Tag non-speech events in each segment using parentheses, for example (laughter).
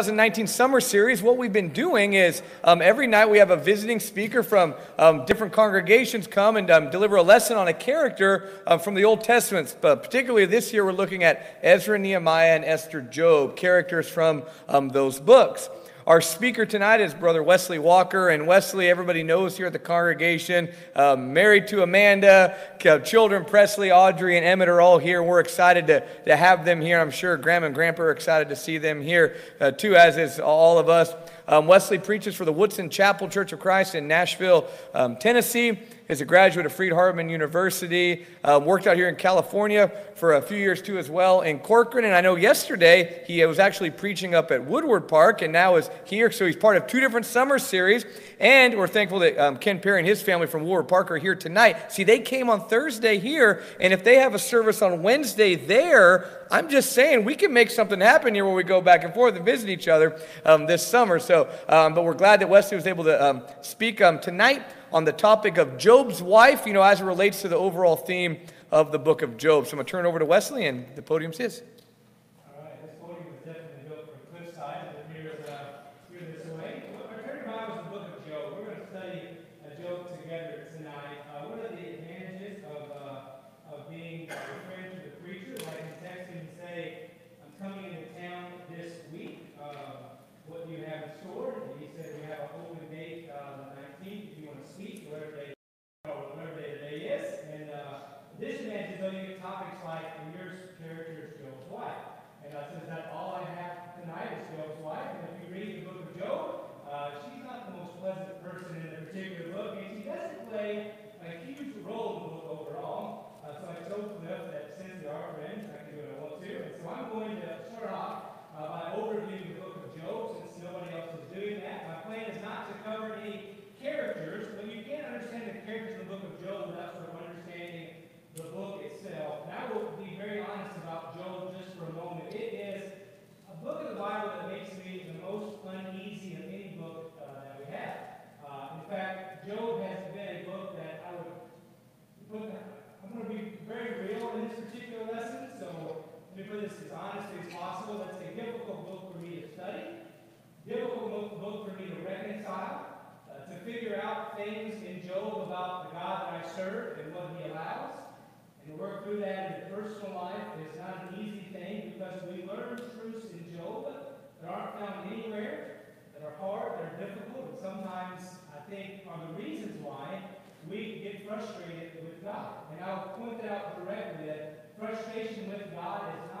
2019 summer series, what we've been doing is um, every night we have a visiting speaker from um, different congregations come and um, deliver a lesson on a character uh, from the Old Testament. But particularly this year, we're looking at Ezra, Nehemiah, and Esther, Job, characters from um, those books. Our speaker tonight is Brother Wesley Walker, and Wesley, everybody knows here at the congregation, um, married to Amanda, children Presley, Audrey, and Emmett are all here. We're excited to, to have them here. I'm sure Grandma and Grandpa are excited to see them here uh, too, as is all of us. Um, Wesley preaches for the Woodson Chapel Church of Christ in Nashville, um, Tennessee is a graduate of Freed-Hardeman University, uh, worked out here in California for a few years too as well in Corcoran. And I know yesterday he was actually preaching up at Woodward Park and now is here. So he's part of two different summer series. And we're thankful that um, Ken Perry and his family from Woodward Park are here tonight. See, they came on Thursday here. And if they have a service on Wednesday there, I'm just saying we can make something happen here where we go back and forth and visit each other um, this summer. So, um, but we're glad that Wesley was able to um, speak um, tonight on the topic of Job's wife, you know, as it relates to the overall theme of the book of Job. So I'm going to turn over to Wesley, and the podium's his. And what he allows. And to work through that in personal life. It's not an easy thing because we learn truths in Job that aren't found anywhere, that are hard, that are difficult, and sometimes I think are the reasons why we get frustrated with God. And I'll point that out directly that frustration with God is not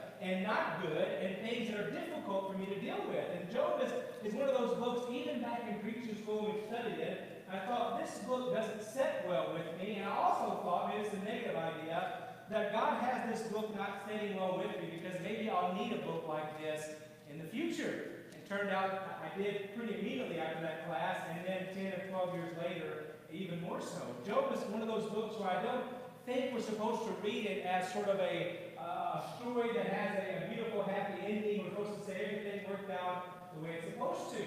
are difficult for me to deal with. And Job is, is one of those books, even back in preacher school, we studied it. I thought this book doesn't set well with me. And I also thought, maybe it's a negative idea, that God has this book not setting well with me because maybe I'll need a book like this in the future. It turned out I did pretty immediately after that class, and then 10 or 12 years later, even more so. Job is one of those books where I don't think we're supposed to read it as sort of a a story that has a, a, beautiful, happy ending. We're supposed to say everything worked out the way it's supposed to.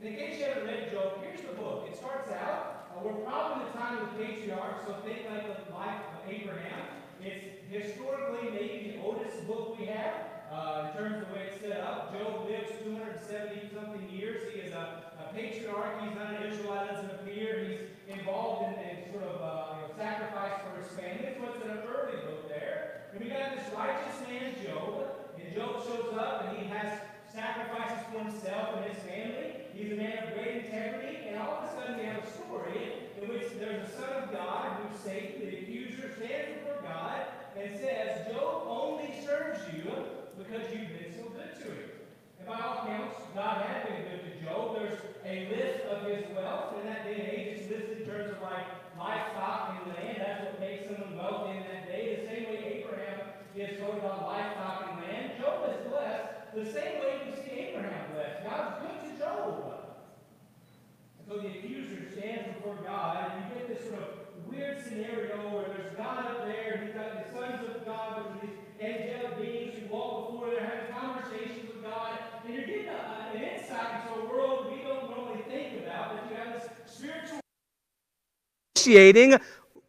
And in case you haven't read Job, here's the book. It starts out, uh, we're probably the time of the patriarchs, so think like the life of Abraham. It's historically maybe the oldest book we have. Uh, in terms of the way it's set up, Job lives 270 something years. He is a, a patriarch. He's not an Israelite, doesn't appear. He's involved in, in sort of uh, you know, sacrifice for his family. It's what's an early book. And we got this righteous man, Job, and Job shows up and he has sacrifices for himself and his family. He's a man of great integrity, and all of a sudden we have a story in which there's a son of God who's Satan, the accuser, stands before God and says, Job only serves you because you've been so good to him. And by all accounts, God had been good to Job. There's a list of his wealth. In that day and age, it's listed in terms of like livestock and land. That's what makes someone wealthy in that day. The same way is both on livestock and land. Job is blessed the same way we see Abraham blessed. God's good to Job. And so the accuser stands before God, and you get this sort of weird scenario where there's God up there, and he's got the sons of God, which are these angelic beings who walk before, they're having conversations with God, and you're getting a, an insight into a world we don't normally think about, that you have this spiritual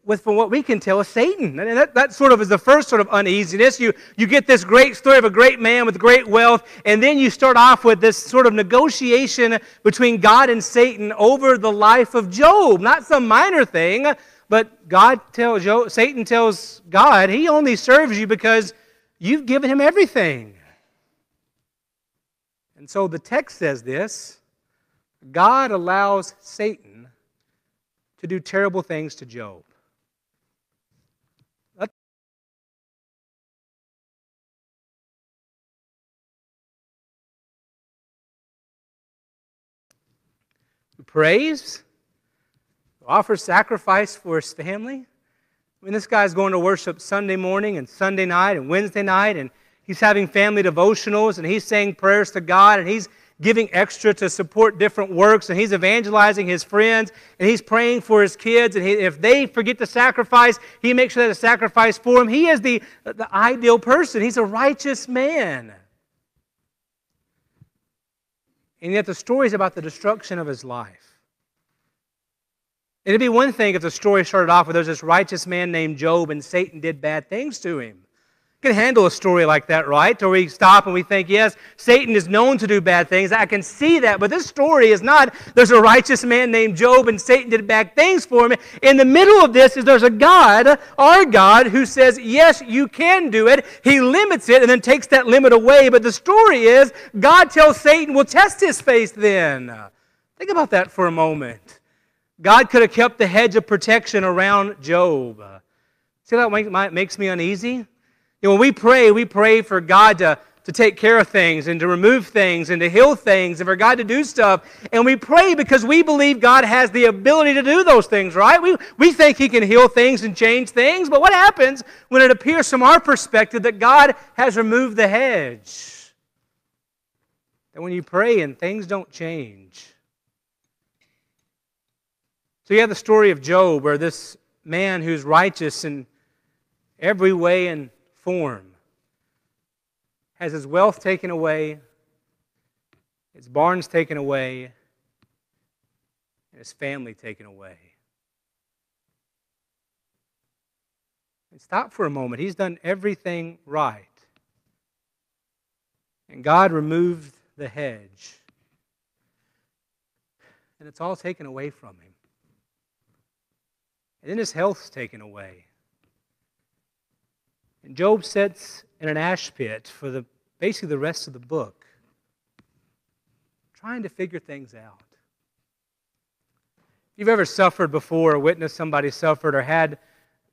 with, from what we can tell, is Satan. And that, that sort of is the first sort of uneasiness. You, you get this great story of a great man with great wealth, and then you start off with this sort of negotiation between God and Satan over the life of Job. Not some minor thing, but God tells Job, Satan tells God, he only serves you because you've given him everything. And so the text says this God allows Satan to do terrible things to Job. Prays, offers sacrifice for his family. I mean, this guy's going to worship Sunday morning and Sunday night and Wednesday night, and he's having family devotionals, and he's saying prayers to God, and he's giving extra to support different works, and he's evangelizing his friends, and he's praying for his kids, and he, if they forget to sacrifice, he makes sure that a sacrifice for him He is the, the ideal person. He's a righteous man. And yet the story is about the destruction of his life. It'd be one thing if the story started off with there's this righteous man named Job and Satan did bad things to him can handle a story like that, right? Or we stop and we think, yes, Satan is known to do bad things. I can see that. But this story is not there's a righteous man named Job and Satan did bad things for him. In the middle of this is there's a God, our God, who says, yes, you can do it. He limits it and then takes that limit away. But the story is God tells Satan, we'll test his faith then. Think about that for a moment. God could have kept the hedge of protection around Job. See that makes me uneasy? You know, when we pray, we pray for God to, to take care of things and to remove things and to heal things and for God to do stuff. And we pray because we believe God has the ability to do those things, right? We, we think He can heal things and change things. But what happens when it appears from our perspective that God has removed the hedge? That when you pray and things don't change. So you have the story of Job, where this man who's righteous in every way and form, has his wealth taken away, his barns taken away, and his family taken away. And stop for a moment. He's done everything right. And God removed the hedge. And it's all taken away from him. And then his health's taken away. And Job sits in an ash pit for the, basically the rest of the book, trying to figure things out. If you've ever suffered before, or witnessed somebody suffered, or had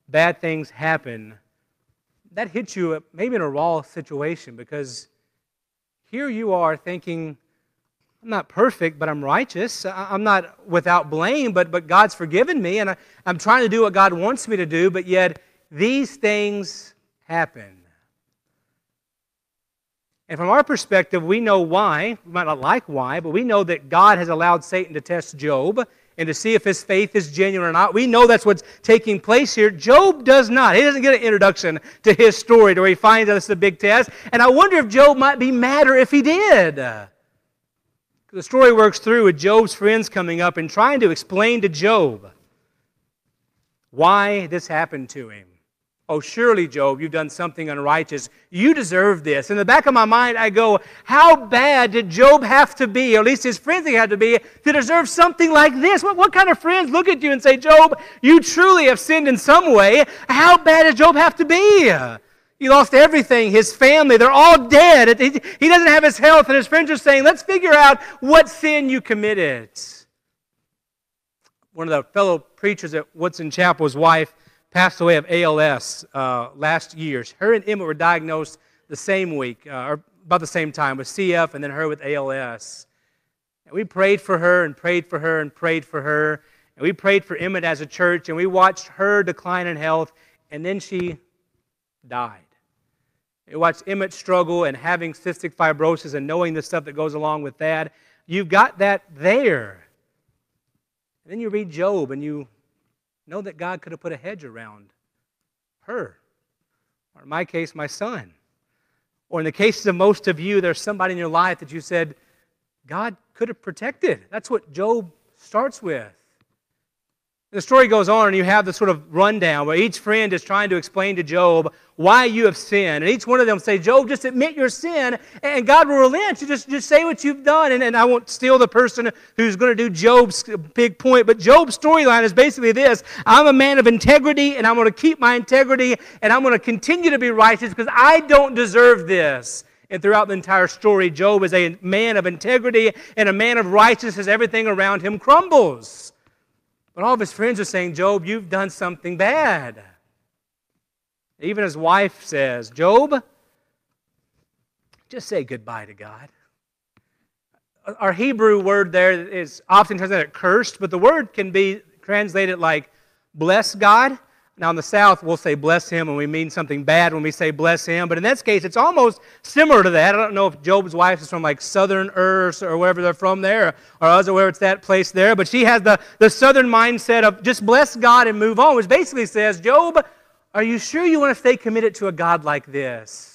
bad things happen, that hits you uh, maybe in a raw situation because here you are thinking, I'm not perfect, but I'm righteous. I'm not without blame, but, but God's forgiven me, and I, I'm trying to do what God wants me to do, but yet these things happen. And from our perspective, we know why. We might not like why, but we know that God has allowed Satan to test Job and to see if his faith is genuine or not. We know that's what's taking place here. Job does not. He doesn't get an introduction to his story where he finds out it's a big test. And I wonder if Job might be madder if he did. The story works through with Job's friends coming up and trying to explain to Job why this happened to him. Oh, surely, Job, you've done something unrighteous. You deserve this. In the back of my mind, I go, how bad did Job have to be, or at least his friends had to be, to deserve something like this? What, what kind of friends look at you and say, Job, you truly have sinned in some way? How bad did Job have to be? He lost everything, his family, they're all dead. He doesn't have his health, and his friends are saying, let's figure out what sin you committed. One of the fellow preachers at Woodson Chapel's wife, passed away of ALS uh, last year. Her and Emmett were diagnosed the same week, uh, or about the same time, with CF and then her with ALS. And we prayed for her and prayed for her and prayed for her. And we prayed for Emmett as a church, and we watched her decline in health, and then she died. We watched Emmett struggle and having cystic fibrosis and knowing the stuff that goes along with that. You've got that there. And then you read Job and you Know that God could have put a hedge around her, or in my case, my son. Or in the cases of most of you, there's somebody in your life that you said, God could have protected. That's what Job starts with. The story goes on, and you have this sort of rundown where each friend is trying to explain to Job why you have sinned. And each one of them say, Job, just admit your sin, and God will relent. You just, just say what you've done. And, and I won't steal the person who's going to do Job's big point, but Job's storyline is basically this I'm a man of integrity, and I'm going to keep my integrity, and I'm going to continue to be righteous because I don't deserve this. And throughout the entire story, Job is a man of integrity and a man of righteousness. As everything around him crumbles. But all of his friends are saying, Job, you've done something bad. Even his wife says, Job, just say goodbye to God. Our Hebrew word there is often translated cursed, but the word can be translated like bless God. Now, in the South, we'll say bless him and we mean something bad when we say bless him. But in this case, it's almost similar to that. I don't know if Job's wife is from like southern Ur or wherever they're from there, or Uz, or where it's that place there. But she has the, the southern mindset of just bless God and move on, which basically says, Job, are you sure you want to stay committed to a God like this?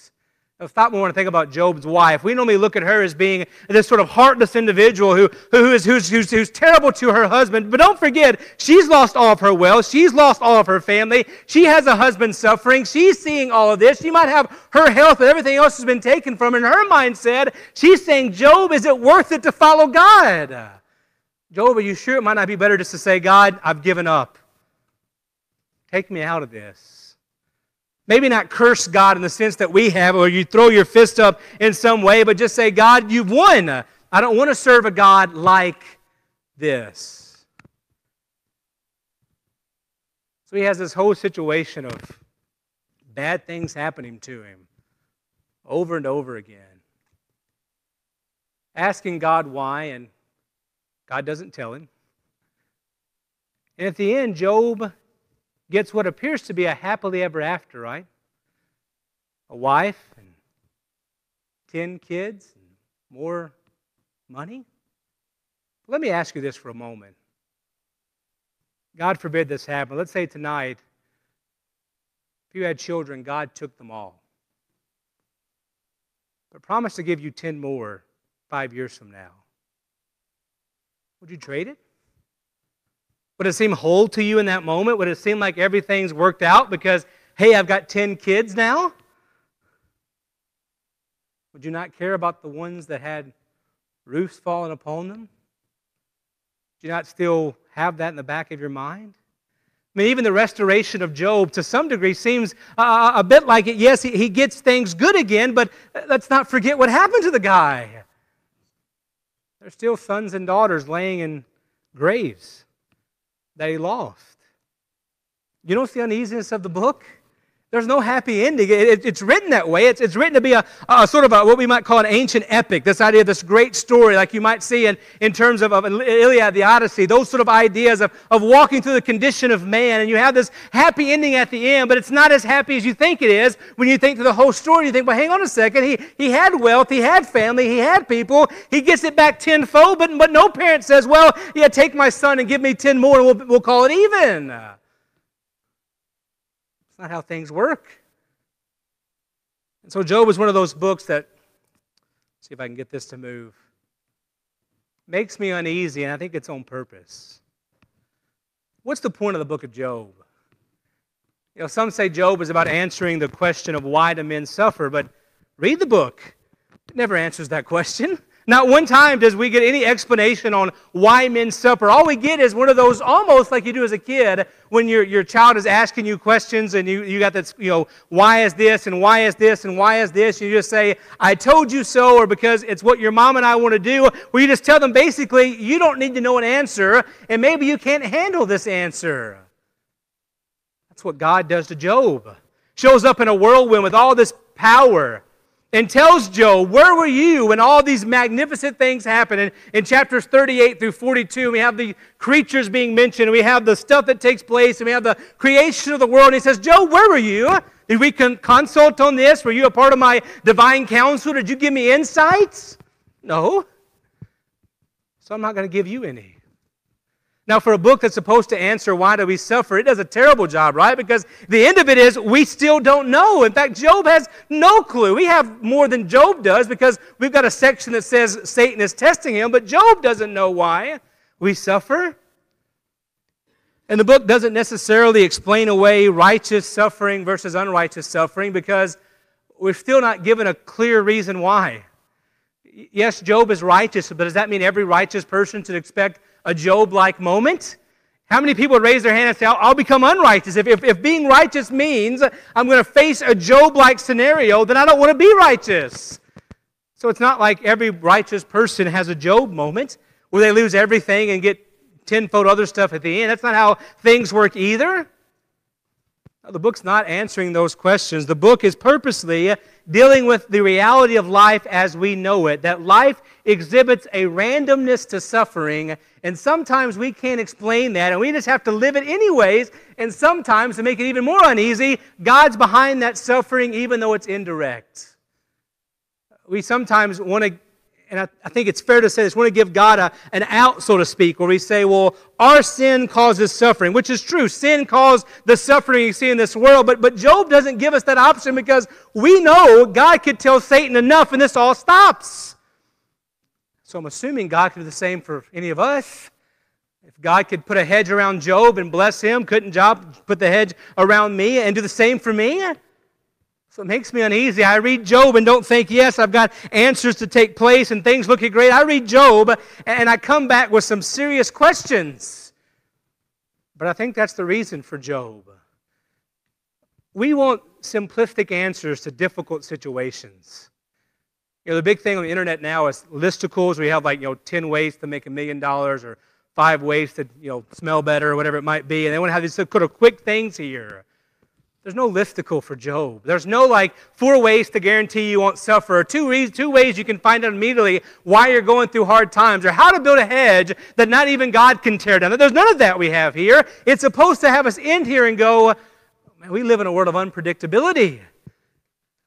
I thought we want to think about Job's wife. We normally look at her as being this sort of heartless individual who, who is, who's, who's, who's terrible to her husband. But don't forget, she's lost all of her wealth. She's lost all of her family. She has a husband suffering. She's seeing all of this. She might have her health and everything else has been taken from her. In her mindset, she's saying, Job, is it worth it to follow God? Job, are you sure it might not be better just to say, God, I've given up? Take me out of this. Maybe not curse God in the sense that we have, or you throw your fist up in some way, but just say, God, you've won. I don't want to serve a God like this. So he has this whole situation of bad things happening to him over and over again. Asking God why, and God doesn't tell him. And at the end, Job gets what appears to be a happily ever after, right? A wife and 10 kids and more money. Let me ask you this for a moment. God forbid this happen. Let's say tonight, if you had children, God took them all. But promised to give you 10 more five years from now. Would you trade it? Would it seem whole to you in that moment? Would it seem like everything's worked out because, hey, I've got 10 kids now? Would you not care about the ones that had roofs falling upon them? Do you not still have that in the back of your mind? I mean, even the restoration of Job to some degree seems uh, a bit like it. Yes, he, he gets things good again, but let's not forget what happened to the guy. There's still sons and daughters laying in graves he lost. You don't see uneasiness of the book? There's no happy ending. It, it's written that way. It's, it's written to be a, a, sort of a, what we might call an ancient epic. This idea of this great story, like you might see in, in terms of, of Iliad, the Odyssey, those sort of ideas of, of walking through the condition of man. And you have this happy ending at the end, but it's not as happy as you think it is. When you think through the whole story, you think, well, hang on a second. He, he had wealth, he had family, he had people. He gets it back tenfold, but, but no parent says, well, yeah, take my son and give me ten more and we'll, we'll call it even not how things work. And so Job is one of those books that, see if I can get this to move, makes me uneasy, and I think it's on purpose. What's the point of the book of Job? You know, some say Job is about answering the question of why do men suffer, but read the book. It never answers that question. Not one time does we get any explanation on why men suffer. All we get is one of those almost like you do as a kid when your, your child is asking you questions and you, you got this, you know, why is this and why is this and why is this? You just say, I told you so, or because it's what your mom and I want to do, where you just tell them basically, you don't need to know an answer, and maybe you can't handle this answer. That's what God does to Job. Shows up in a whirlwind with all this power and tells Job, Where were you when all these magnificent things happened? And in chapters 38 through 42, we have the creatures being mentioned, we have the stuff that takes place, and we have the creation of the world. And he says, Job, where were you? Did we consult on this? Were you a part of my divine council? Did you give me insights? No. So I'm not going to give you any. Now, for a book that's supposed to answer why do we suffer, it does a terrible job, right? Because the end of it is we still don't know. In fact, Job has no clue. We have more than Job does because we've got a section that says Satan is testing him, but Job doesn't know why we suffer. And the book doesn't necessarily explain away righteous suffering versus unrighteous suffering because we're still not given a clear reason why. Yes, Job is righteous, but does that mean every righteous person should expect a Job like moment? How many people would raise their hand and say, I'll, I'll become unrighteous? If, if, if being righteous means I'm going to face a Job like scenario, then I don't want to be righteous. So it's not like every righteous person has a Job moment where they lose everything and get tenfold other stuff at the end. That's not how things work either. The book's not answering those questions. The book is purposely dealing with the reality of life as we know it, that life exhibits a randomness to suffering, and sometimes we can't explain that, and we just have to live it anyways, and sometimes, to make it even more uneasy, God's behind that suffering even though it's indirect. We sometimes want to and I, I, think it's fair to say this, we want to give God a, an out, so to speak, where we say, well, our sin causes suffering, which is true. Sin caused the suffering you see in this world. But, but Job doesn't give us that option because we know God could tell Satan enough and this all stops. So I'm assuming God could do the same for any of us. If God could put a hedge around Job and bless him, couldn't Job put the hedge around me and do the same for me? So it makes me uneasy. I read Job and don't think, yes, I've got answers to take place and things looking great. I read Job and I come back with some serious questions. But I think that's the reason for Job. We want simplistic answers to difficult situations. You know, the big thing on the internet now is listicles you have like, you know, 10 ways to make a million dollars or five ways to, you know, smell better or whatever it might be. And they want to have these sort of quick things here. There's no listicle for Job. There's no like four ways to guarantee you won't suffer, or two, reasons, two ways you can find out immediately why you're going through hard times, or how to build a hedge that not even God can tear down. There's none of that we have here. It's supposed to have us end here and go, man, we live in a world of unpredictability.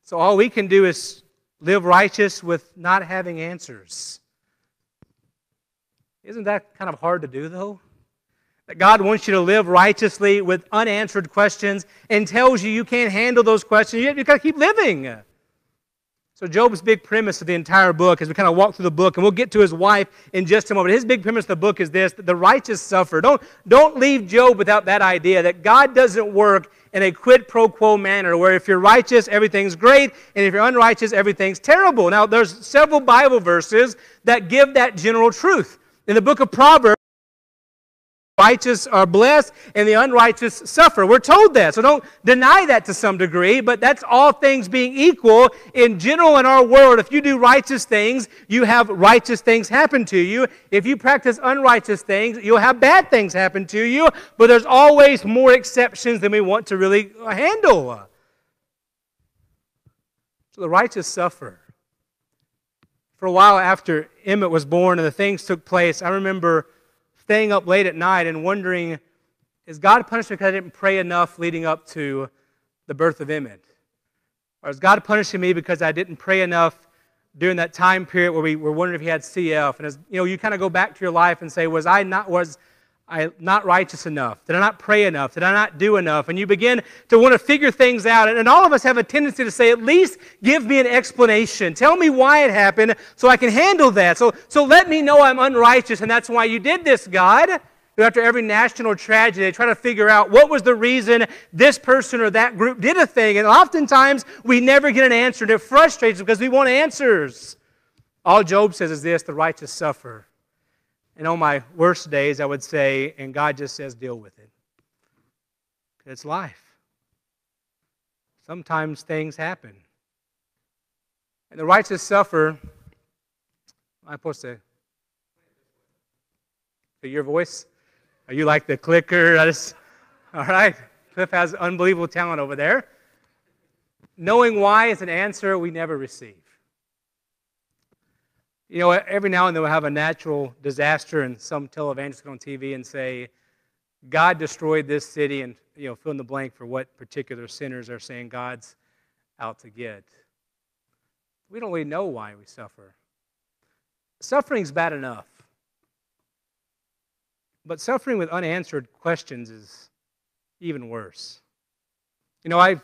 So all we can do is live righteous with not having answers. Isn't that kind of hard to do, though? That God wants you to live righteously with unanswered questions and tells you you can't handle those questions. You've got to keep living. So, Job's big premise of the entire book, as we kind of walk through the book, and we'll get to his wife in just a moment. His big premise of the book is this that the righteous suffer. Don't, don't leave Job without that idea that God doesn't work in a quid pro quo manner where if you're righteous, everything's great, and if you're unrighteous, everything's terrible. Now, there's several Bible verses that give that general truth. In the book of Proverbs, righteous are blessed and the unrighteous suffer. We're told that. So don't deny that to some degree, but that's all things being equal. In general, in our world, if you do righteous things, you have righteous things happen to you. If you practice unrighteous things, you'll have bad things happen to you, but there's always more exceptions than we want to really handle. So the righteous suffer. For a while after Emmett was born and the things took place, I remember staying up late at night and wondering, is God punished me because I didn't pray enough leading up to the birth of Emmett? Or is God punishing me because I didn't pray enough during that time period where we were wondering if he had CF? And as you know, you kind of go back to your life and say, was I not was I not righteous enough? Did I not pray enough? Did I not do enough? And you begin to want to figure things out. And all of us have a tendency to say, at least give me an explanation. Tell me why it happened so I can handle that. So, so let me know I'm unrighteous and that's why you did this, God. After every national tragedy, they try to figure out what was the reason this person or that group did a thing. And oftentimes we never get an answer, and it frustrates us because we want answers. All Job says is this the righteous suffer. And on my worst days, I would say, and God just says, deal with it. It's life. Sometimes things happen. And the righteous suffer. I supposed to? To your voice? Are you like the clicker? I just, (laughs) all right. Cliff has unbelievable talent over there. Knowing why is an answer we never receive. You know, every now and then we'll have a natural disaster, and some televangelist on TV and say, God destroyed this city, and, you know, fill in the blank for what particular sinners are saying God's out to get. We don't really know why we suffer. Suffering's bad enough. But suffering with unanswered questions is even worse. You know, I'm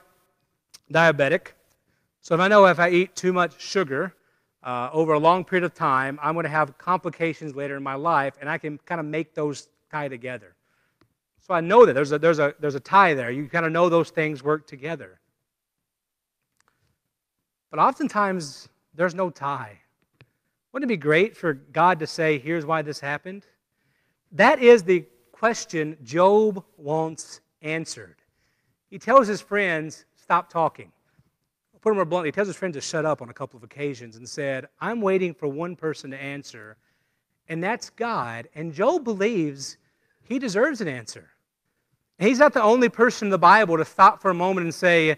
diabetic, so if I know if I eat too much sugar uh, over a long period of time, I'm going to have complications later in my life, and I can kind of make those tie together. So I know that there's a, there's a, there's a tie there. You kind of know those things work together. But oftentimes, there's no tie. Wouldn't it be great for God to say, here's why this happened? That is the question Job wants answered. He tells his friends, stop talking. Put it more bluntly, he tells his friends to shut up on a couple of occasions and said, I'm waiting for one person to answer, and that's God. And Job believes he deserves an answer. He's not the only person in the Bible to stop for a moment and say,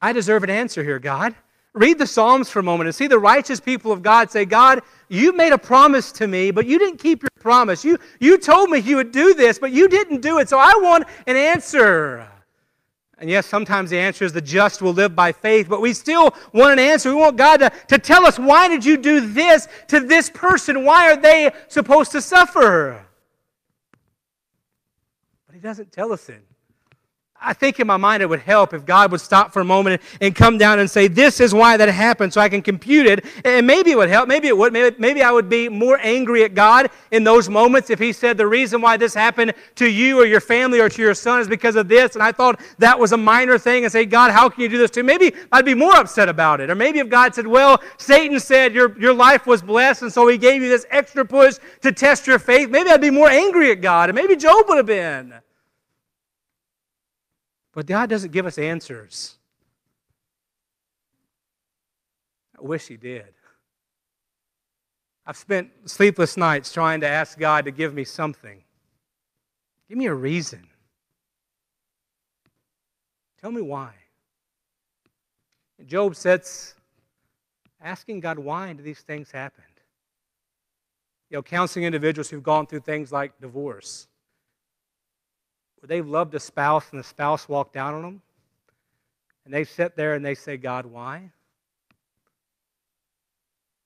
I deserve an answer here, God. Read the Psalms for a moment and see the righteous people of God say, God, you made a promise to me, but you didn't keep your promise. You, you told me you would do this, but you didn't do it, so I want an answer. And yes, sometimes the answer is the just will live by faith, but we still want an answer. We want God to, to tell us, why did you do this to this person? Why are they supposed to suffer? But He doesn't tell us it. I think in my mind it would help if God would stop for a moment and come down and say, This is why that happened, so I can compute it. And maybe it would help. Maybe it would. Maybe, maybe I would be more angry at God in those moments if He said, The reason why this happened to you or your family or to your son is because of this. And I thought that was a minor thing and say, God, how can you do this to me? Maybe I'd be more upset about it. Or maybe if God said, Well, Satan said your, your life was blessed, and so He gave you this extra push to test your faith, maybe I'd be more angry at God. And maybe Job would have been. But God doesn't give us answers. I wish He did. I've spent sleepless nights trying to ask God to give me something. Give me a reason. Tell me why. Job sits asking God, why do these things happen? You know, counseling individuals who've gone through things like divorce where they've loved a spouse and the spouse walked down on them, and they sit there and they say, God, why?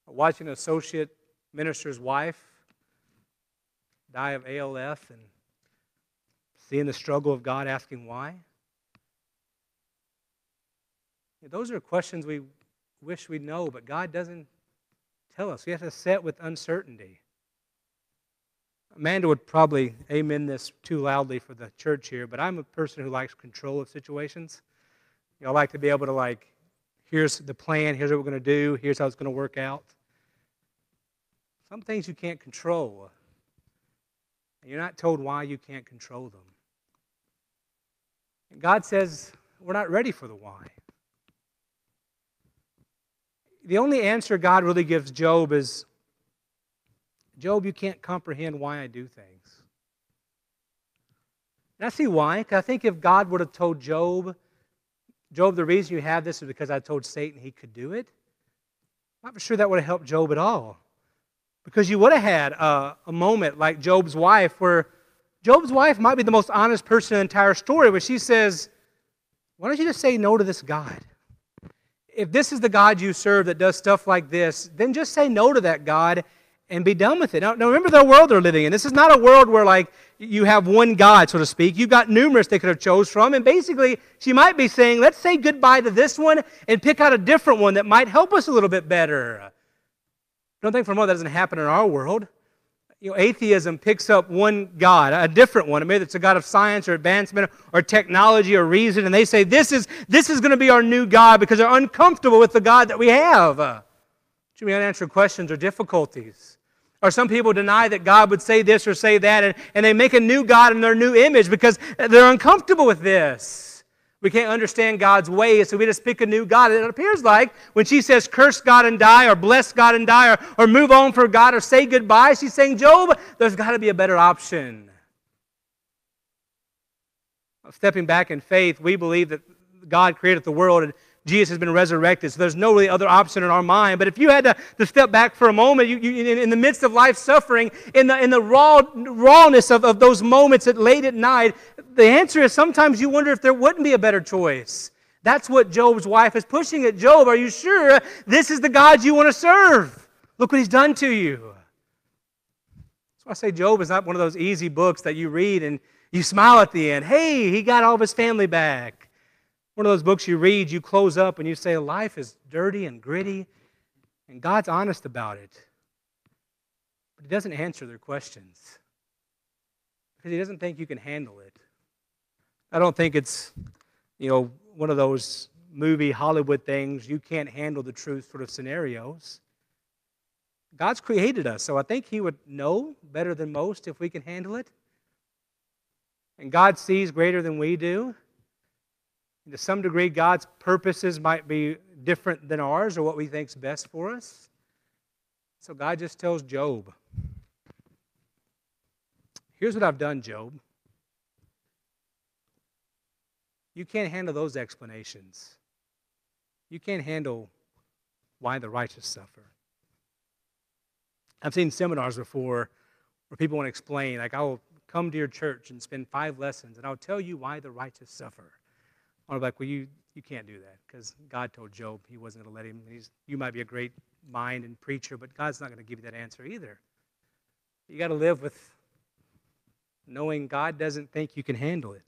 Watching an associate minister's wife die of ALS and seeing the struggle of God asking why. Those are questions we wish we know, but God doesn't tell us. We have to sit with uncertainty. Amanda would probably amen this too loudly for the church here, but I'm a person who likes control of situations. You know, I like to be able to like, here's the plan, here's what we're going to do, here's how it's going to work out. Some things you can't control. And you're not told why you can't control them. And God says we're not ready for the why. The only answer God really gives Job is Job, you can't comprehend why I do things. And I see why, because I think if God would have told Job, Job, the reason you have this is because I told Satan he could do it, I'm not sure that would have helped Job at all. Because you would have had a, a moment like Job's wife, where Job's wife might be the most honest person in the entire story, where she says, Why don't you just say no to this God? If this is the God you serve that does stuff like this, then just say no to that God and be done with it. Now, now, remember the world they're living in. This is not a world where like you have one God, so to speak. You've got numerous they could have chose from, and basically she might be saying, let's say goodbye to this one and pick out a different one that might help us a little bit better. Don't think for a moment that doesn't happen in our world. You know, atheism picks up one God, a different one. Maybe it's a God of science or advancement or technology or reason, and they say this is this is going to be our new God because they're uncomfortable with the God that we have. Should we unanswered questions or difficulties? Or some people deny that God would say this or say that, and, and they make a new God in their new image because they're uncomfortable with this. We can't understand God's ways, so we just pick a new God. And it appears like when she says, curse God and die, or bless God and die, or, or move on for God, or say goodbye, she's saying, Job, there's got to be a better option. Stepping back in faith, we believe that God created the world and Jesus has been resurrected. So there's no really other option in our mind. But if you had to, to step back for a moment, you, you, in, in, the midst of life suffering, in the, in the raw, rawness of, of those moments at late at night, the answer is sometimes you wonder if there wouldn't be a better choice. That's what Job's wife is pushing at Job. Are you sure this is the God you want to serve? Look what he's done to you. That's why I say Job is not one of those easy books that you read and you smile at the end. Hey, he got all of his family back. One of those books you read, you close up and you say, life is dirty and gritty, and God's honest about it. But He doesn't answer their questions because He doesn't think you can handle it. I don't think it's, you know, one of those movie Hollywood things, you can't handle the truth sort of scenarios. God's created us, so I think He would know better than most if we can handle it. And God sees greater than we do. To some degree, God's purposes might be different than ours or what we think is best for us. So God just tells Job, Here's what I've done, Job. You can't handle those explanations. You can't handle why the righteous suffer. I've seen seminars before where people want to explain, like, I'll come to your church and spend five lessons, and I'll tell you why the righteous suffer. I'm like, well, you, you can't do that because God told Job he wasn't going to let him. He's, you might be a great mind and preacher, but God's not going to give you that answer either. You got to live with knowing God doesn't think you can handle it.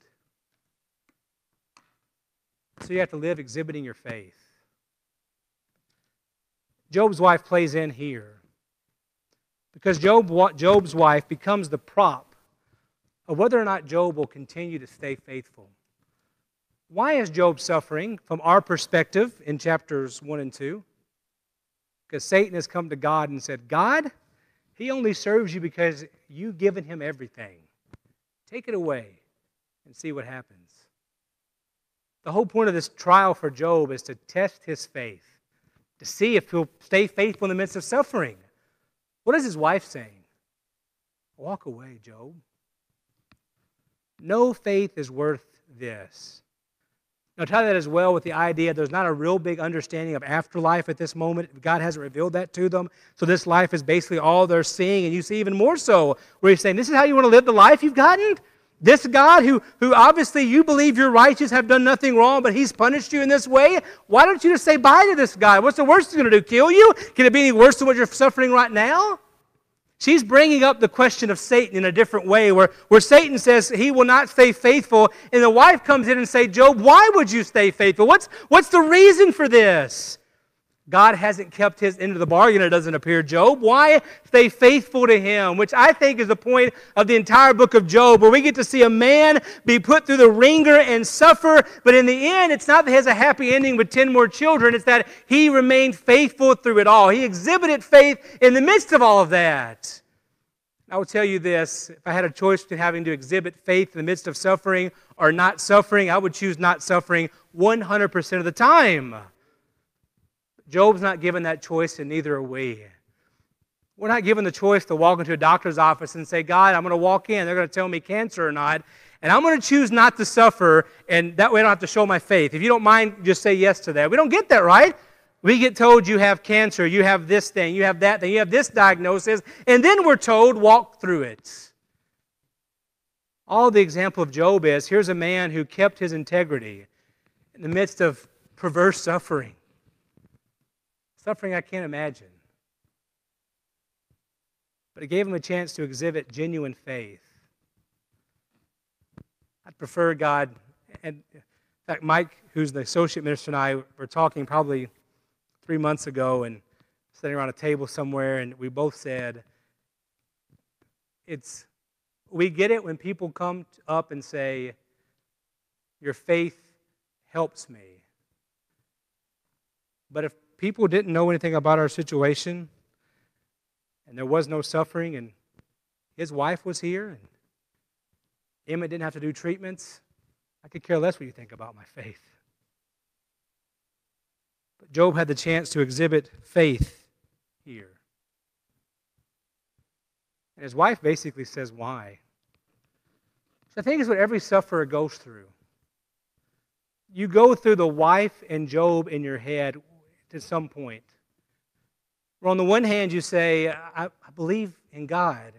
So you have to live exhibiting your faith. Job's wife plays in here because Job, Job's wife becomes the prop of whether or not Job will continue to stay faithful. Why is Job suffering from our perspective in chapters 1 and 2? Because Satan has come to God and said, God, he only serves you because you've given him everything. Take it away and see what happens. The whole point of this trial for Job is to test his faith, to see if he'll stay faithful in the midst of suffering. What is his wife saying? Walk away, Job. No faith is worth this. Now, tie that as well with the idea there's not a real big understanding of afterlife at this moment. God hasn't revealed that to them. So, this life is basically all they're seeing. And you see even more so where he's saying, This is how you want to live the life you've gotten? This God, who, who obviously you believe you're righteous, have done nothing wrong, but he's punished you in this way, why don't you just say bye to this guy? What's the worst he's going to do? Kill you? Can it be any worse than what you're suffering right now? She's bringing up the question of Satan in a different way, where, where Satan says he will not stay faithful, and the wife comes in and say, Job, why would you stay faithful? What's, what's the reason for this? God hasn't kept his end of the bargain, it doesn't appear, Job. Why stay faithful to him? Which I think is the point of the entire book of Job, where we get to see a man be put through the ringer and suffer, but in the end, it's not that he has a happy ending with 10 more children, it's that he remained faithful through it all. He exhibited faith in the midst of all of that. I will tell you this if I had a choice between having to exhibit faith in the midst of suffering or not suffering, I would choose not suffering 100% of the time. Job's not given that choice, and neither are we. We're not given the choice to walk into a doctor's office and say, God, I'm going to walk in. They're going to tell me cancer or not. And I'm going to choose not to suffer, and that way I don't have to show my faith. If you don't mind, just say yes to that. We don't get that, right? We get told you have cancer, you have this thing, you have that thing, you have this diagnosis, and then we're told walk through it. All the example of Job is here's a man who kept his integrity in the midst of perverse suffering. Suffering I can't imagine. But it gave him a chance to exhibit genuine faith. I'd prefer God, and in fact, Mike, who's the associate minister, and I were talking probably three months ago and sitting around a table somewhere, and we both said, It's, we get it when people come up and say, Your faith helps me. But if people didn't know anything about our situation, and there was no suffering, and his wife was here, and Emmett didn't have to do treatments, I could care less what you think about my faith. But Job had the chance to exhibit faith here. And his wife basically says, Why? The thing is what every sufferer goes through. You go through the wife and Job in your head to some point. Where on the one hand, you say, I, I believe in God.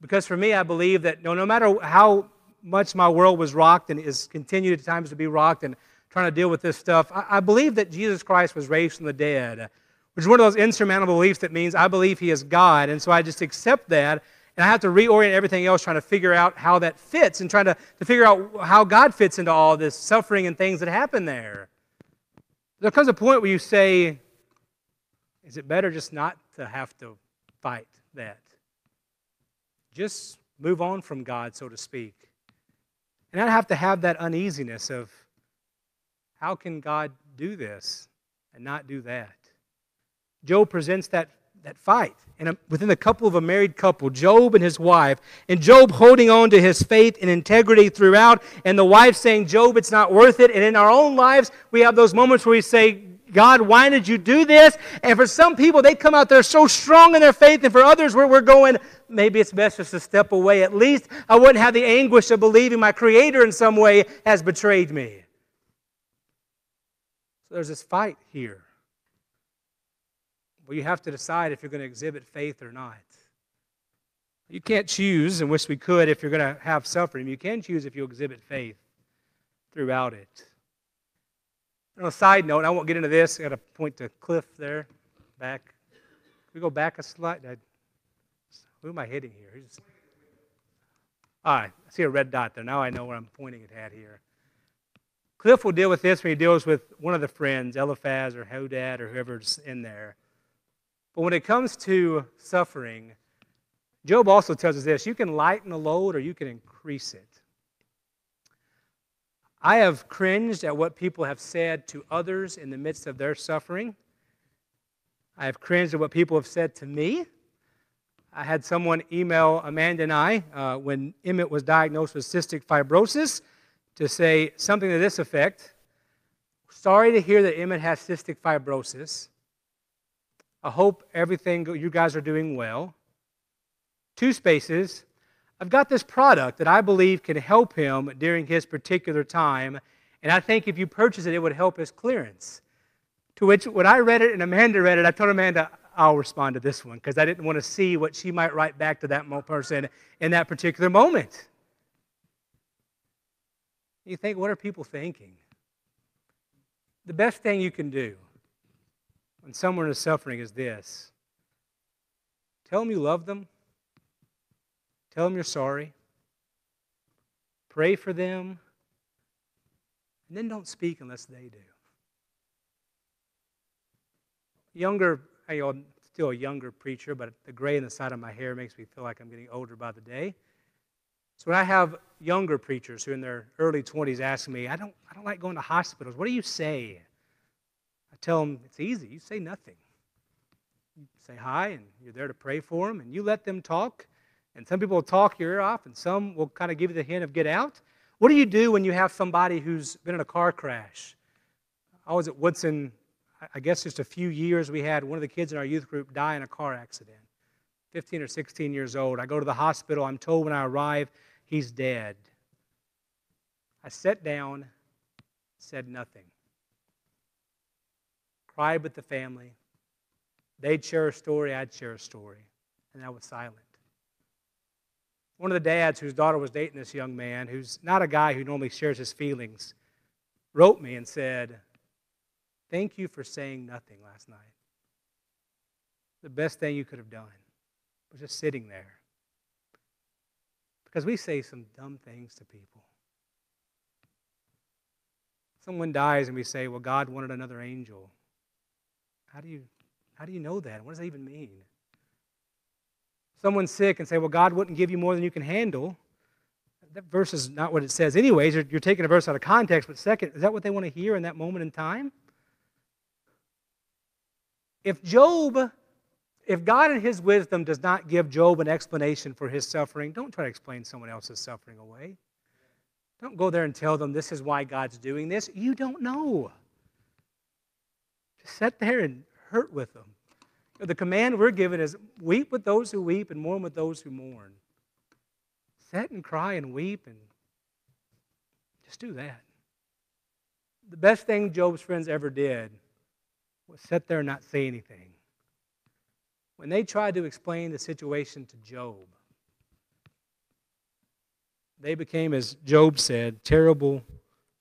Because for me, I believe that no, no matter how much my world was rocked and is continued at times to be rocked and trying to deal with this stuff, I, I believe that Jesus Christ was raised from the dead, which is one of those insurmountable beliefs that means I believe he is God. And so I just accept that. And I have to reorient everything else, trying to figure out how that fits and trying to, to figure out how God fits into all this suffering and things that happen there. There comes a point where you say, is it better just not to have to fight that? Just move on from God, so to speak. And I have to have that uneasiness of how can God do this and not do that? Job presents that, that fight and within the couple of a married couple, Job and his wife, and Job holding on to his faith and integrity throughout, and the wife saying, Job, it's not worth it. And in our own lives, we have those moments where we say, God, why did you do this? And for some people, they come out there so strong in their faith, and for others, where we're going, maybe it's best just to step away. At least I wouldn't have the anguish of believing my Creator in some way has betrayed me. So there's this fight here. Well, you have to decide if you're going to exhibit faith or not. You can't choose, and wish we could, if you're going to have suffering. You can choose if you exhibit faith throughout it. On a side note, I won't get into this. I got to point to Cliff there, back. Can we go back a slide? Who am I hitting here? He's, all right, I see a red dot there. Now I know where I'm pointing it at here. Cliff will deal with this when he deals with one of the friends, Eliphaz or Hadad or whoever's in there. But when it comes to suffering, Job also tells us this you can lighten the load or you can increase it. I have cringed at what people have said to others in the midst of their suffering. I have cringed at what people have said to me. I had someone email Amanda and I uh, when Emmett was diagnosed with cystic fibrosis to say something to this effect Sorry to hear that Emmett has cystic fibrosis. I hope everything you guys are doing well. Two spaces. I've got this product that I believe can help him during his particular time, and I think if you purchase it, it would help his clearance. To which, when I read it and Amanda read it, I told Amanda, I'll respond to this one because I didn't want to see what she might write back to that person in that particular moment. You think, what are people thinking? The best thing you can do when someone is suffering is this tell them you love them, tell them you're sorry, pray for them, and then don't speak unless they do. Younger, I'm still a younger preacher, but the gray in the side of my hair makes me feel like I'm getting older by the day. So when I have younger preachers who in their early 20s ask me, I don't, I don't like going to hospitals. What do you say? Tell them it's easy. You say nothing. You say hi, and you're there to pray for them, and you let them talk. And some people will talk your ear off, and some will kind of give you the hint of get out. What do you do when you have somebody who's been in a car crash? I was at Woodson, I guess just a few years, we had one of the kids in our youth group die in a car accident. 15 or 16 years old. I go to the hospital. I'm told when I arrive, he's dead. I sat down, said nothing with the family. They'd share a story, I'd share a story. And I was silent. One of the dads whose daughter was dating this young man, who's not a guy who normally shares his feelings, wrote me and said, Thank you for saying nothing last night. The best thing you could have done was just sitting there. Because we say some dumb things to people. Someone dies and we say, Well, God wanted another angel. How do you, how do you know that? What does that even mean? Someone's sick and say, well, God wouldn't give you more than you can handle. That verse is not what it says, anyways. You're, you're taking a verse out of context, but second, is that what they want to hear in that moment in time? If Job, if God in his wisdom does not give Job an explanation for his suffering, don't try to explain someone else's suffering away. Don't go there and tell them this is why God's doing this. You don't know. Just sit there and hurt with them. The command we're given is weep with those who weep and mourn with those who mourn. Sit and cry and weep and just do that. The best thing Job's friends ever did was sit there and not say anything. When they tried to explain the situation to Job, they became, as Job said, terrible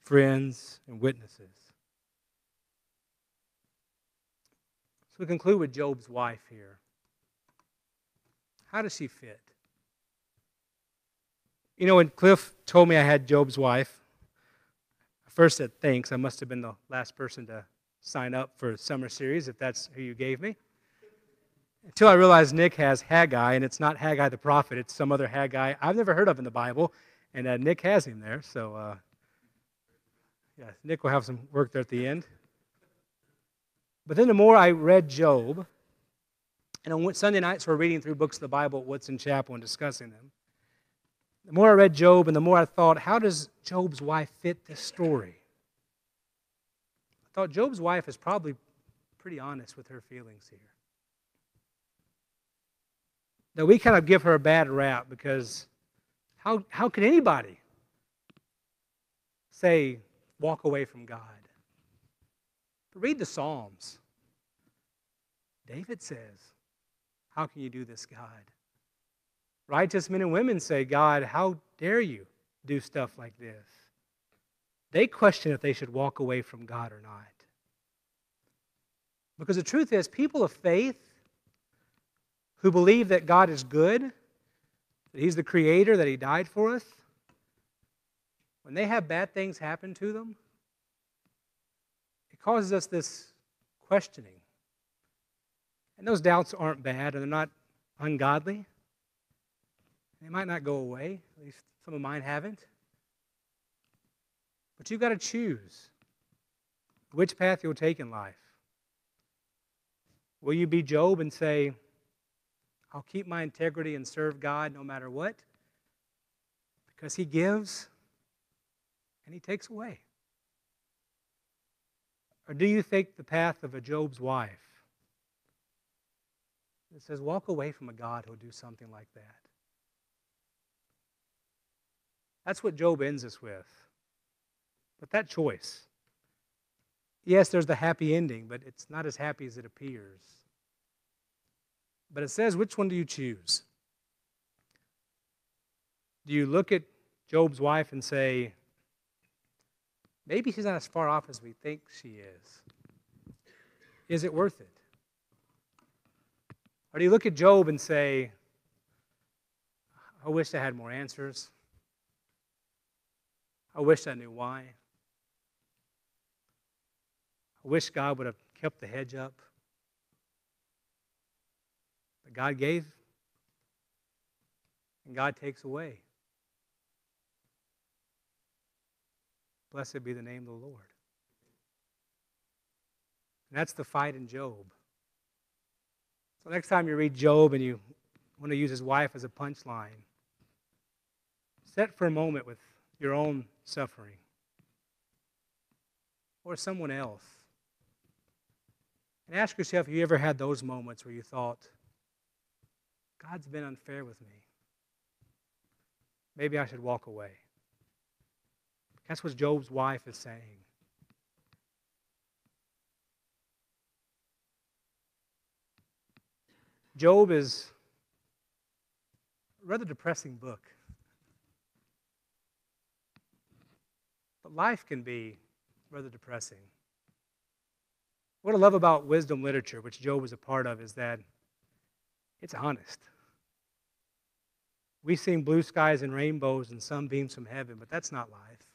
friends and witnesses. We conclude with Job's wife here. How does she fit? You know, when Cliff told me I had Job's wife, I first said thanks. I must have been the last person to sign up for summer series if that's who you gave me. Until I realized Nick has Haggai, and it's not Haggai the prophet, it's some other Haggai I've never heard of in the Bible, and uh, Nick has him there. So, uh, yeah, Nick will have some work there at the end. But then the more I read Job, and on Sunday nights we're reading through books of the Bible at Woodson Chapel and discussing them. The more I read Job, and the more I thought, how does Job's wife fit this story? I thought Job's wife is probably pretty honest with her feelings here. Now, we kind of give her a bad rap because how, how could anybody say, walk away from God? But read the Psalms. David says, How can you do this, God? Righteous men and women say, God, how dare you do stuff like this? They question if they should walk away from God or not. Because the truth is, people of faith who believe that God is good, that He's the Creator, that He died for us, when they have bad things happen to them, causes us this questioning. And those doubts aren't bad and they're not ungodly. They might not go away, at least some of mine haven't. But you've got to choose which path you'll take in life. Will you be Job and say, I'll keep my integrity and serve God no matter what? Because He gives and He takes away. Or do you take the path of a Job's wife that says, walk away from a God who'll do something like that? That's what Job ends us with. But that choice, yes, there's the happy ending, but it's not as happy as it appears. But it says, which one do you choose? Do you look at Job's wife and say, maybe she's not as far off as we think she is? Is it worth it? Or do you look at Job and say, I wish I had more answers? I wish I knew why. I wish God would have kept the hedge up. But God gave, and God takes away. Blessed be the name of the Lord. And that's the fight in Job. So next time you read Job and you want to use his wife as a punchline, set for a moment with your own suffering or someone else. And ask yourself if you ever had those moments where you thought, God's been unfair with me. Maybe I should walk away. That's what Job's wife is saying. Job is a rather depressing book. But life can be rather depressing. What I love about wisdom literature, which Job was a part of, is that it's honest. We sing blue skies and rainbows and sunbeams from heaven, but that's not life.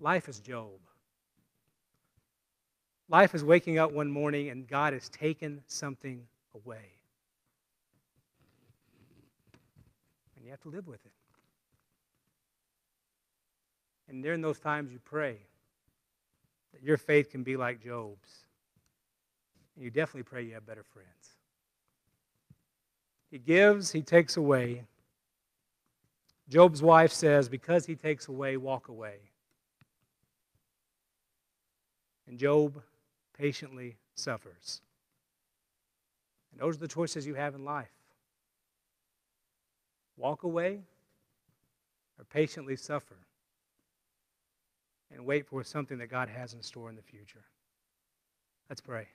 Life is Job. Life is waking up one morning and God has taken something away. And you have to live with it. And during those times, you pray that your faith can be like Job's. And you definitely pray you have better friends. He gives, he takes away. Job's wife says, Because he takes away, walk away. And Job patiently suffers. And those are the choices you have in life walk away or patiently suffer and wait for something that God has in store in the future. Let's pray.